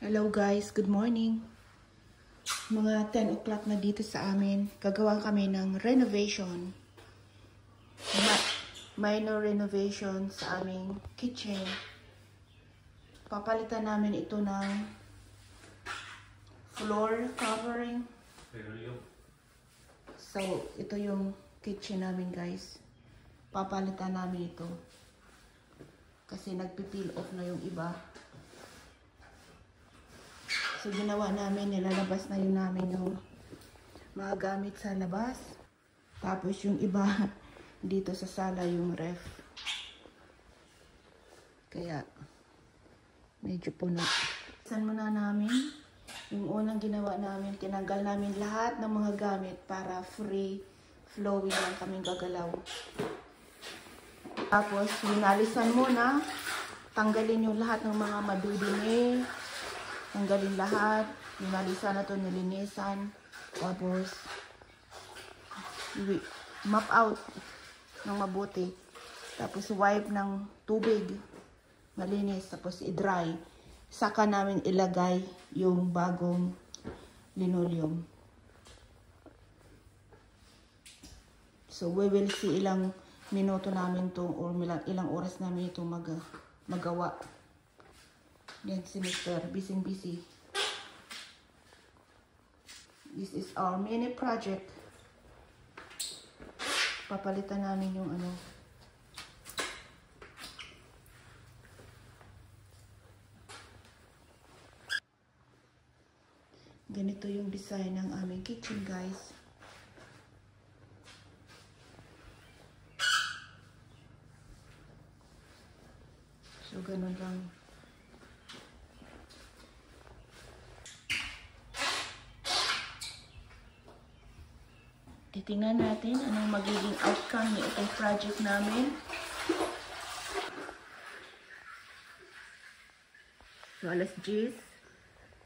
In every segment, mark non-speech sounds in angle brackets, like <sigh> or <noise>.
Hello guys, good morning. Mga 10 o'clock na dito sa amin. Gagawa kami ng renovation. Ma- minor renovation sa aming kitchen. Papalitan namin ito ng floor covering. So, ito yung kitchen namin guys. Papalitan namin ito. Kasi nagpipeel off na yung iba. So, ginawa namin, nilalabas na yun namin yung mga gamit sa labas. Tapos yung iba, <laughs> dito sa sala yung ref. Kaya, medyo puno. San muna namin, yung unang ginawa namin, tinanggal namin lahat ng mga gamit para free flowing lang kaming gagalaw. Tapos, linalisan muna, tanggalin yung lahat ng mga madudumi, Tanggalin lahat. Ninalisan na to, nilinisan. Tapos, map out ng mabuti. Tapos, wipe ng tubig. Malinis. Tapos, i-dry. Saka namin ilagay yung bagong linoleum. So, we will see ilang minuto namin to or ilang, ilang oras namin ito mag, magawa. Yan si Mr. Busy busy. This is our mini project. Papalitan namin yung ano. Ganito yung design ng aming kitchen, guys. So, ganun lang. Titingnan natin anong magiging outcome ni itong project namin. So, alas 10.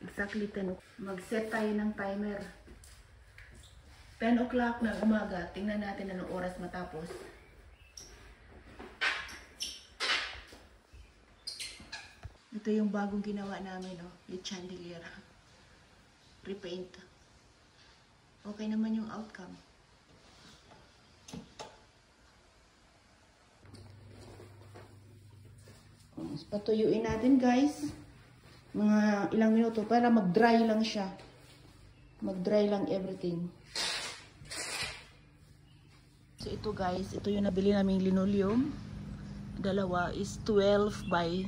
Exactly 10 o'clock. Mag-set tayo ng timer. 10 o'clock ng umaga. Tingnan natin anong oras matapos. Ito yung bagong ginawa namin, oh. Yung chandelier. Repaint. Okay naman yung outcome. Mas patuyuin natin guys. Mga ilang minuto para mag-dry lang siya. Mag-dry lang everything. So ito guys, ito yung nabili naming linoleum. Dalawa is 12 by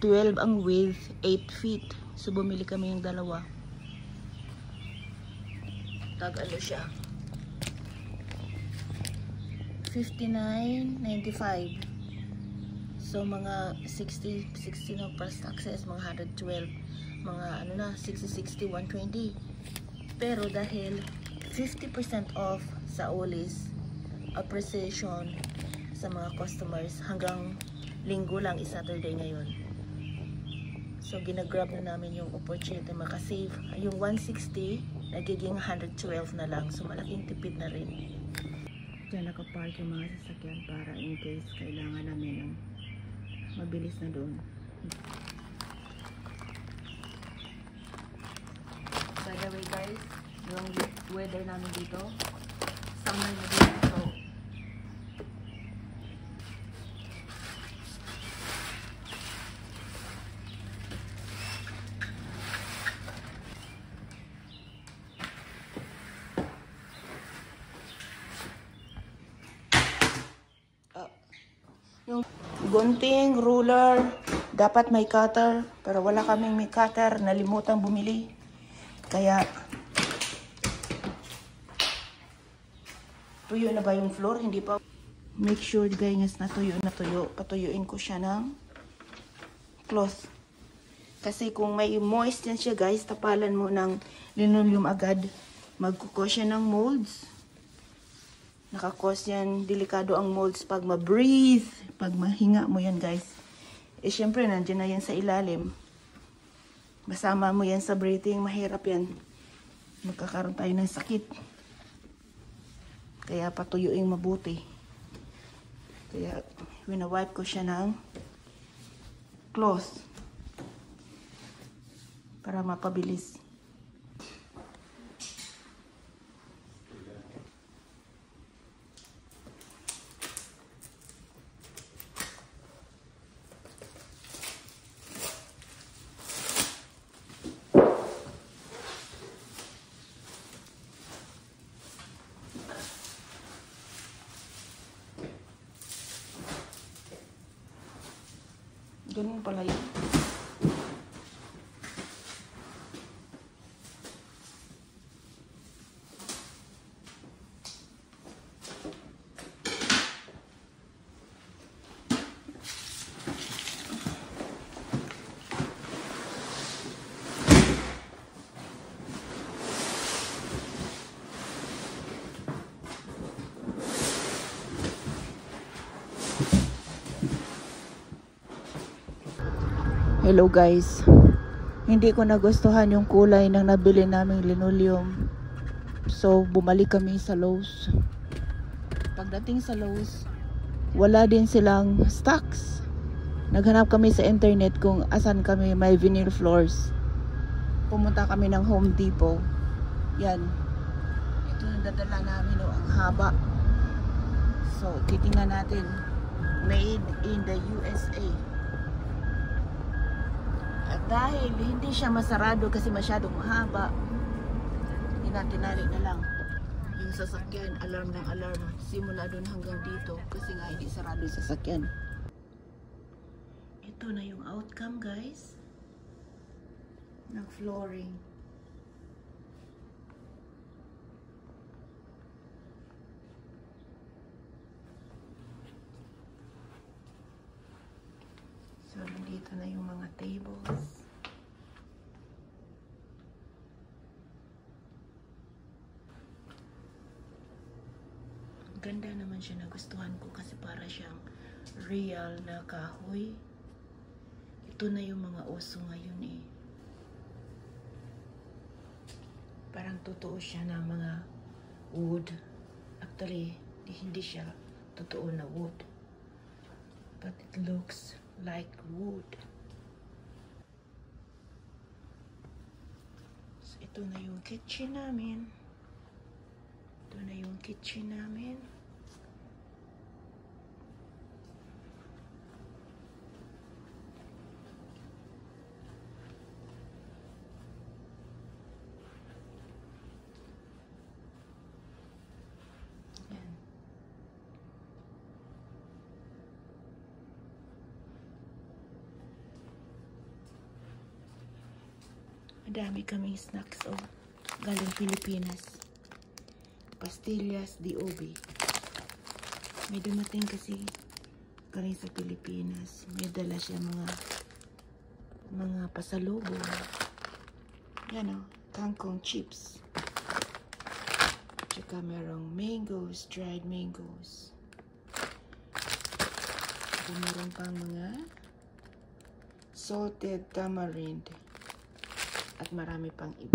12 ang width, 8 feet. So bumili kami yung dalawa. Tag ano siya? 59.95. So, mga 60, 60 na plus taxes, mga 112, mga ano na, 60, 60, 120. Pero dahil 50% off sa Olis appreciation sa mga customers hanggang linggo lang is Saturday ngayon. So, ginagrab na namin yung opportunity makasave. Yung 160, nagiging 112 na lang. So, malaking tipid na rin. Diyan nakapark yung mga sasakyan para in case kailangan namin ng mabilis na doon. By the way guys, yung weather namin dito, summer na dito. So, Ah, yung gunting, ruler, dapat may cutter, pero wala kaming may cutter, nalimutang bumili. Kaya, tuyo na ba yung floor? Hindi pa. Make sure guys na tuyo na tuyo. Patuyuin ko siya ng cloth. Kasi kung may moist yan siya guys, tapalan mo ng linoleum agad. Magkuko siya ng molds. Nakakos yan, delikado ang molds pag ma-breathe, pag mahinga mo yan guys. Eh syempre, nandiyan na yan sa ilalim. Masama mo yan sa breathing, mahirap yan. Magkakaroon tayo ng sakit. Kaya patuyuing mabuti. Kaya winawipe ko siya ng close. Para mapabilis. Ganun pala yun. Hello guys. Hindi ko nagustuhan yung kulay ng nabili naming linoleum. So bumalik kami sa Lowe's. Pagdating sa Lowe's, wala din silang stocks. Naghanap kami sa internet kung asan kami may vinyl floors. Pumunta kami ng Home Depot. Yan. Ito yung dadala namin oh, ang haba. So titingnan natin. Made in the USA. Dahil hindi siya masarado kasi masyadong mahaba, tinatinali na lang yung sasakyan, alarm ng alarm, simula doon hanggang dito kasi nga hindi sarado yung sasakyan. Ito na yung outcome guys ng flooring. So, nandito na yung mga tables. Ganda naman siya. Nagustuhan ko kasi para siyang real na kahoy. Ito na yung mga uso ngayon eh. Parang totoo siya na mga wood. Actually, hindi siya totoo na wood. But it looks like wood. So, ito na yung kitchen namin. Ito na yung kitchen namin. Yan. Madami kaming snacks oh. Galing Pilipinas. Pastillas DOB. May dumating kasi galing sa Pilipinas. May dala siya mga mga pasalubong. Yan oh, kangkong chips. Tsaka merong mangoes, dried mangoes. Tsaka meron pang mga salted tamarind at marami pang iba.